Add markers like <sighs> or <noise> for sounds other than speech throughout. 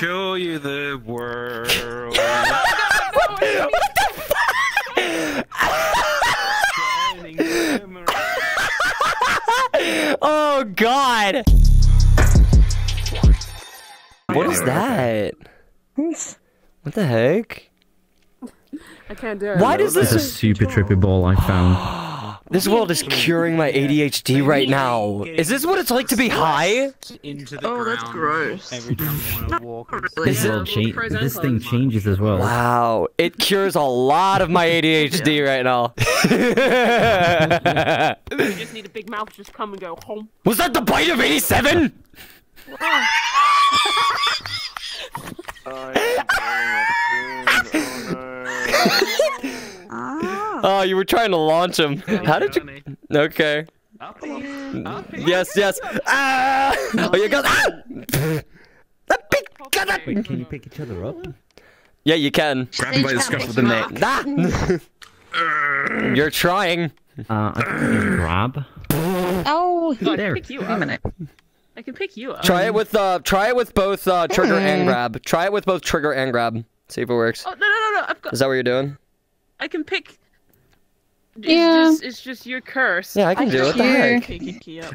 show you the world. <laughs> Oh Shining memory. <laughs> Oh God! What is that? What the heck? I can't do it. Why does This is a super trippy ball I found. <gasps> <gasps> <gasps> This world is curing my ADHD right now. Is this what it's like to be high? Into the Oh, ground. that's gross. Every time you want to walk. Really? This Yeah, cha- This thing changes as well. Wow, it cures a lot of my ADHD right now. You <laughs> just need a big mouth, just come and go home. Was that the bite of 87? <laughs> <laughs> Oh, you were trying to launch him. How did you? Okay. Up here. Up here. Yes, yes. Ah! Oh, you got. Ah! Pick- got that- Wait, can you pick each other up? Yeah, you can. Grab him by the scruff of the neck. Ah! You're trying. Uh, I can grab. Oh, I There. can pick you wait a up. minute. I can pick you up. Try it with uh. Try it with both uh trigger and grab. Try it with both trigger and grab. See if it works. Oh no no no no! I've got. Is that what you're doing? I can pick. It's Yeah. just, it's just your curse. Yeah, I can do it. The heck? Pick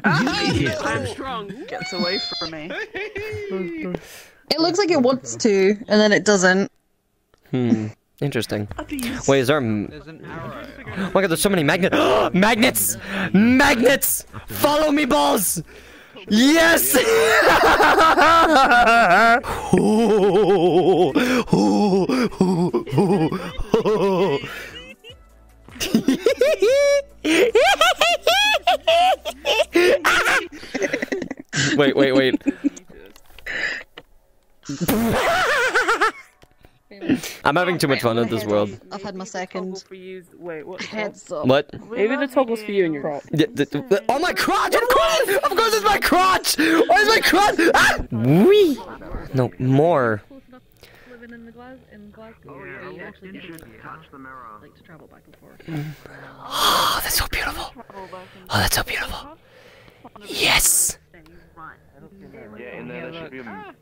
<laughs> <laughs> I'm strong. Gets away from me. It looks like it wants to, and then it doesn't. Hmm. Interesting. Wait, is there? a m- There's an arrow. Oh my god, there's so many magnets. <gasps> magnets! Magnets! Follow me, balls! Yes! <laughs> <laughs> wait, wait, wait. <laughs> I'm having too much fun with this world. I've had my second. For. Wait, what? Heads up. What? Maybe the toggle's for you and your crop. Yeah, the- the- oh my crotch! Of course! Of course it's my crotch! Why is my crotch? Ah! Wee! No, more. living in the Glas in Glasgow, where you actually get like to travel back and forth. Oh, that's so beautiful. Oh, that's so beautiful. Yes! Yeah, and then there should be a...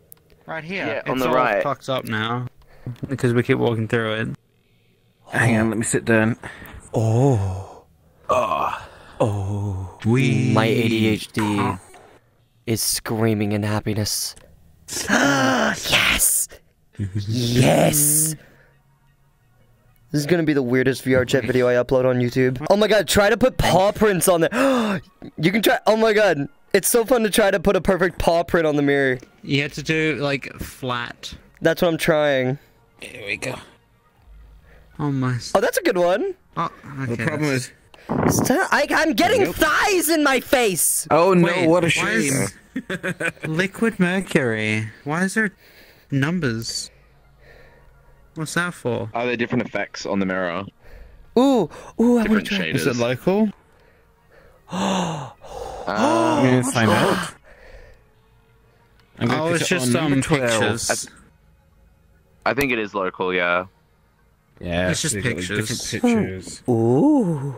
Right here. Yeah, it's on the all right. fucked up now. Because we keep walking through it. Hang on, let me sit down. Oh. Ah. Oh. We. My ADHD is screaming in happiness. <gasps> yes! <laughs> Yes! This is gonna be the weirdest VR chat video I upload on YouTube. Oh my god, try to put paw prints on there. <gasps> you can try. Oh my god. It's so fun to try to put a perfect paw print on the mirror. You had to do like flat. That's what I'm trying. Here we go. Oh my. Oh, that's a good one. Oh, okay. The problem is. St- I, I'm getting Nope. thighs in my face. Oh no, Wait, what a shame. <laughs> Liquid mercury. Why is there numbers? What's that for? Are there different effects on the mirror? Ooh, ooh, I want to try. shaders. Is it local? <gasps> <gasps> <gasps> Ah, I'm gonna sign out. I'm gonna Oh, it's just on um number 12. pictures. I think it is local, yeah. Yeah, It's just so like, pictures. different pictures. Ooh.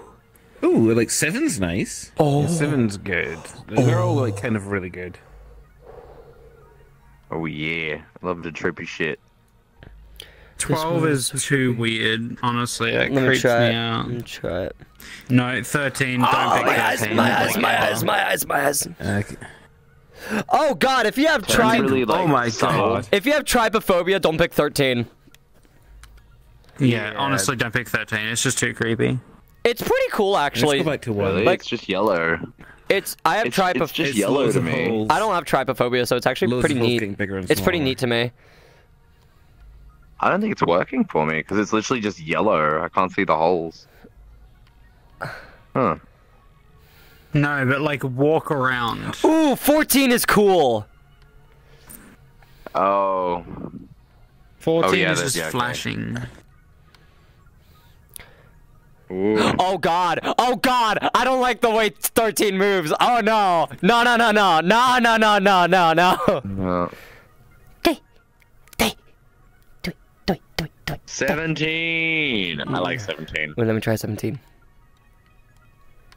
Ooh, like seven's nice. Oh. Yeah, seven's good. They're all like kind of really good. Oh yeah, love the trippy shit. Twelve is too weird. Honestly, it Let me creeps try me it. out. Let me try it. No, thirteen. Don't Oh, pick my eyes, thirteen. my eyes, my eyes, my eyes, my eyes. Okay. Oh god, if you have It's tri- really, like, oh my god. if you have trypophobia, don't pick 13. Yeah, honestly, don't pick thirteen. It's just too creepy. It's pretty cool Let's actually. go back to one. Really? Like- it's just yellow. It's I have It's, trypoph- it's just It's yellow to me. holes. I don't have trypophobia, so it's actually Loads pretty neat. bigger and It's pretty neat to me. I don't think it's working for me because it's literally just yellow. I can't see the holes. Huh. No, but like walk around. Ooh, 14 is cool. Oh. Fourteen yeah, is just yeah, okay. flashing. Ooh. Oh god. Oh god. I don't like the way 13 moves. Oh no. No, no, no, no. No, no, no, no, no, no. Uh, Do it. Do it. Do it. Do it. 17. I like 17. Wait, let me try 17.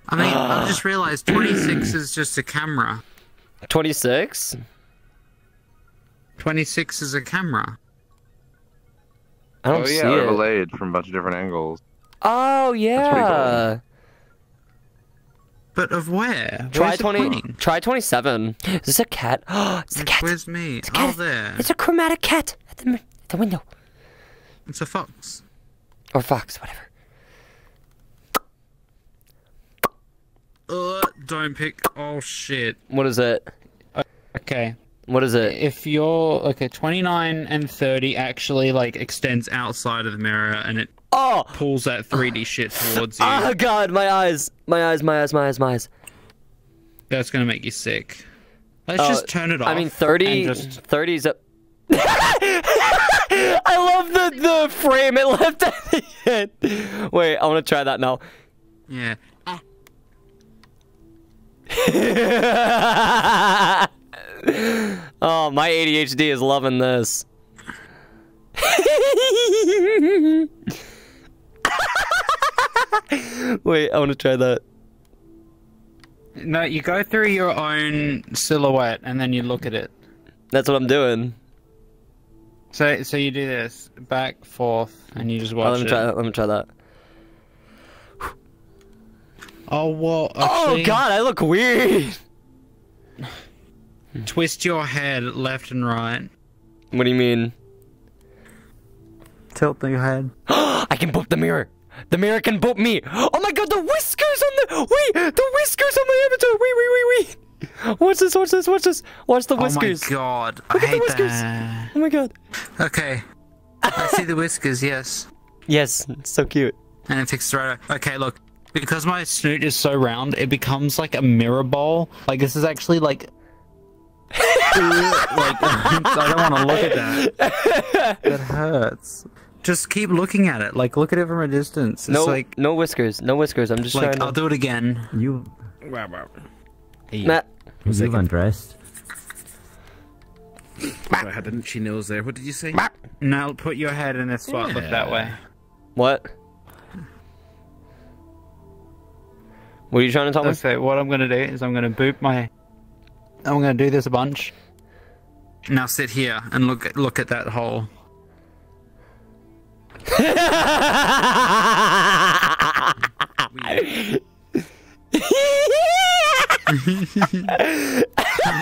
I mean, I <sighs> just realized twenty-six is just a camera. 26? 26 is a camera. I don't oh see yeah, it. overlaid from a bunch of different angles. Oh pretty yeah. But of where? Try Where's it twenty. pointing? Try twenty-seven. Is this a cat? <gasps> Oh, it's a cat. Where's me? a Oh, cat. there. It's a chromatic cat at the, at the window. It's a fox. Or fox, whatever. Uh, don't pick. Oh shit. What is it? Okay. What is it? If you're okay, 29 and 30 actually like extends outside of the mirror and it Oh! pulls that 3D shit towards you. Oh god, my eyes. My eyes, my eyes, my eyes, my eyes. That's gonna make you sick. Let's Uh, just turn it off. I mean, 30, and just 30's up. <laughs> <laughs> I love the, the frame it left at the end. Wait, I want to try that now. yeah. <laughs> oh, my ADHD is loving this. <laughs> Wait, I want to try that. No, you go through your own silhouette and then you look at it. That's what I'm doing. So, so you do this back, forth, and you just Oh, watch let me it. try that. Let me try that. Oh well. Oh god, I look weird. Twist your head left and right. What do you mean? Tilt your head. <gasps> I can boop the mirror. The mirror can boop me. Oh my god, the whiskers on the wait, the whiskers on my avatar. Wait, wait, wait, wait. Watch this, watch this, watch this. Watch the whiskers. Oh my god, Look I at the hate whiskers. that. Oh my god. Okay, I see the whiskers. Yes, Yes, it's so cute. and it fixed right. Okay, look, because my snoot is so round, it becomes like a mirror bowl. Like this is actually like. <laughs> like <laughs> I don't want to look at that. It hurts. Just keep looking at it. Like look at it from a distance. It's No, like no whiskers, no whiskers. I'm just like trying I'll do it again. You, Matt, you've undressed. So I had an itchy nose there. What did you say? Now put your head in this spot. Look that way. what? What are you trying to tell me? Okay, what I'm gonna do is I'm gonna boop my. I'm gonna do this a bunch. Now sit here and look at look at that hole. <laughs>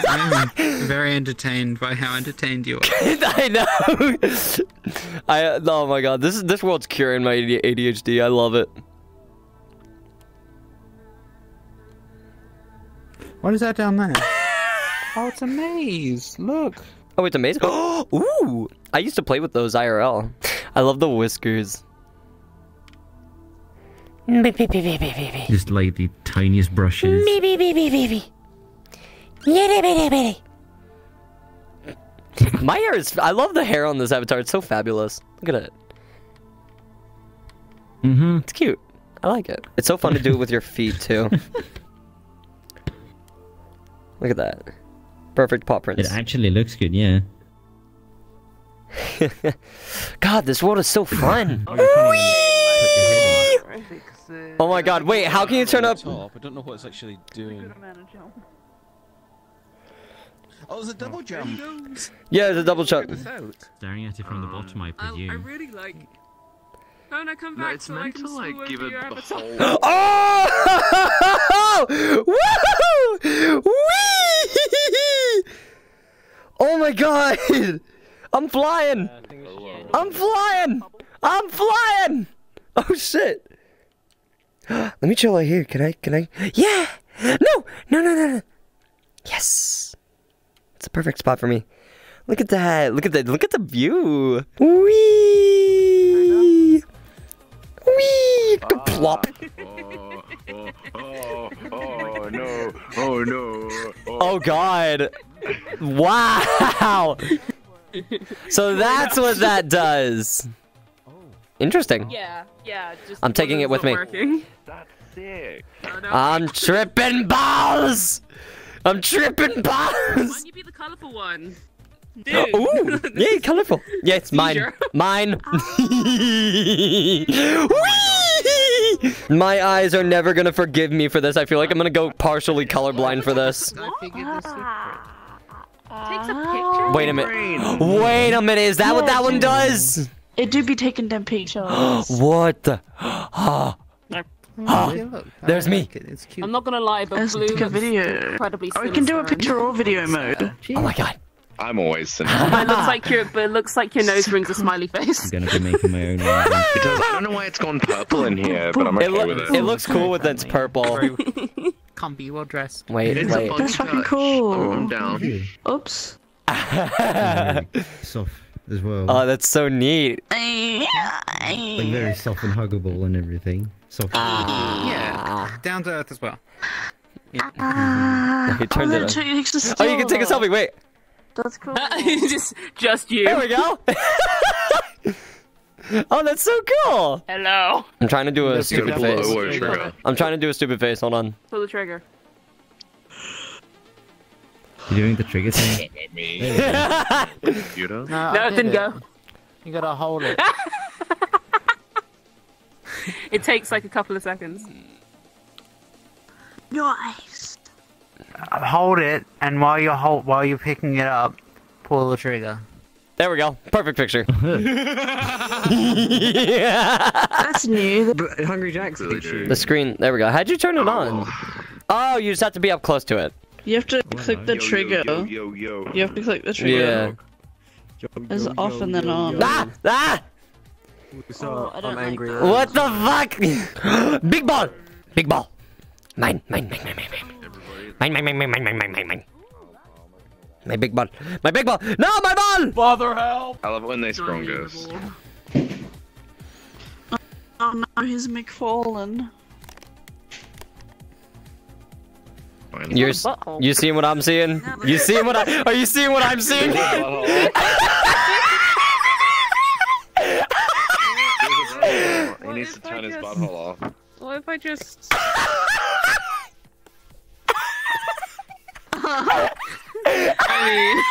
I'm very entertained by how entertained you are. <laughs> I know. I oh my god, this is this world's curing my ADHD. I love it. What is that down there? <laughs> Oh, it's a maze. Look. Oh, it's amazing. <gasps> Ooh, I used to play with those IRL. I love the whiskers. Just like the tiniest brushes. My hair is. I love the hair on this avatar. It's so fabulous. Look at it. Mm-hmm. It's cute. I like it. It's so fun to do it with your feet too. <laughs> Look at that. Perfect paw prints. It actually looks good, yeah. <laughs> God, this world is so fun. <laughs> Oh my god, wait, how can you turn up? Top. I don't know what it's actually doing. Oh, there's a double jump. Yeah, it's a double shot. Staring at it from the um, bottom, I I, I really like. Can I come No, back it's so I can to like swim give it the whole. <laughs> <laughs> Oh! <laughs> Woohoo! Whee! Oh my god! I'm flying! I'm flying! I'm flying! Oh shit! <gasps> Let me chill right here. Can I? Can I? Yeah! No! No! No! No! No! Yes! It's a perfect spot for me. Look at that! Look at that! Look at the view! Wee! Wee! Ah. Plop! <laughs> Oh, oh, oh, oh no! Oh no! Oh god. Wow. So that's what that does. Oh. Interesting. Yeah, yeah. Just I'm taking it with me. Working. That's sick. Oh, no. I'm tripping balls. I'm tripping balls. Why don't you be the colorful one? Uh, Dude. Ooh, <laughs> yeah, colorful. Yeah, it's mine. Seizure. Mine. Ah. <laughs> My eyes are never gonna forgive me for this. I feel like I'm gonna go partially colorblind for this. I Takes a picture. Wait a minute. <gasps> Wait a minute. Is that what that one does? It do be taking them pictures. <gasps> what the? <gasps> Ah. Look, There's me. It's cute. I'm not gonna lie, but Let's Blue take a looks video. incredibly Oh, we can do a picture or video mode. Oh my god. I'm always <laughs> cynical. But it looks like your, but it looks like your nose rings a smiley <laughs> face. I'm gonna be making my own. <laughs> It does. I don't know why it's gone purple in here, but I'm okay It, loo- with it. it looks cool with its purple. Comfy, well dressed. Wait, It's a wait. fun That's fucking cool. I'm, I'm down. Oops. Very soft as well. Oh, that's so neat. like very soft and huggable and everything. Soft. Yeah, down to earth as well. He Oh, turned that it on. Oh, you can take a selfie. Wait. That's cool. <laughs> just, just you. There we go. <laughs> oh, that's so cool. Hello. I'm trying to do a Let's stupid face. Blow a trigger. I'm trying to do a stupid face. Hold on. Pull the trigger. You're doing the trigger thing. <laughs> Let me. yeah, <laughs> Computer. No, No, it did didn't go. You gotta hold it. <laughs> It takes like a couple of seconds. Nice. Uh, hold it, and while you're hold, while you're picking it up, pull the trigger. There we go. Perfect picture. yeah. That's new. But Hungry Jack's Really picture. do. The screen. There we go. How'd you turn it on? Oh, oh you just have to be up close to it. You have to click on. the yo, trigger. Yo, yo, yo, You have to click the trigger. Yeah. As often than not. Ah! Ah! So, oh, I am angry. Like what the fuck? <gasps> Big ball! Big ball! Mine, mine, mine, mine, mine, mine. Mine, mine, mine, mine, mine, mine, mine, mine. My big ball. My big ball! No, my ball! Father, help! I love when they spawn ghosts. Oh no, he's McFallen. You're, s- you seeing what I'm seeing? You seeing what I? Are you seeing what I'm seeing? <laughs> he needs to turn his butthole off. What if I just? <laughs> <laughs> I mean.